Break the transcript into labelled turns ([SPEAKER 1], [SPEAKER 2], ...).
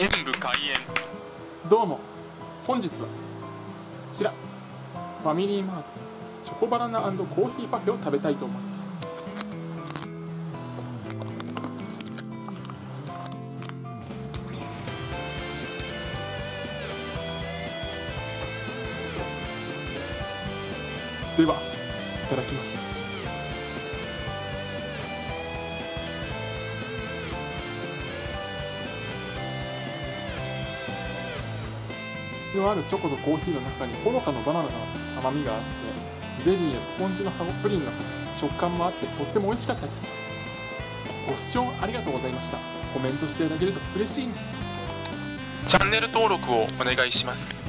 [SPEAKER 1] 演武開演。
[SPEAKER 2] どうも。本日はこちら。ファミリーマート。チョコバナナコーヒーパフェを食べたいと思います。ではいただきます。のあるチョコとコーヒーの中にほのかのバナナの甘みがあってゼリーやスポンジのプリンの食感もあってとっても美味しかったです。ご視聴ありがとうございました。コメントしていただけると嬉しいです。
[SPEAKER 1] チャンネル登録をお願いします。